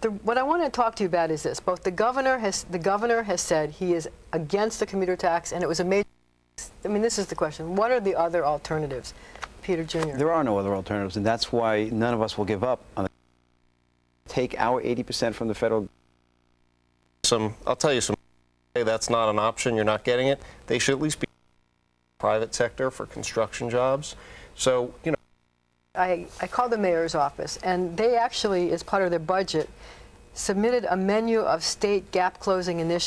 The, what I want to talk to you about is this: both the governor has the governor has said he is against the commuter tax, and it was a major. I mean, this is the question: What are the other alternatives, Peter Jr.? There are no other alternatives, and that's why none of us will give up on the take our 80% from the federal. Some, I'll tell you some. Hey, that's not an option. You're not getting it. They should at least be private sector for construction jobs. So you know. I, I called the mayor's office, and they actually, as part of their budget, submitted a menu of state gap closing initiatives.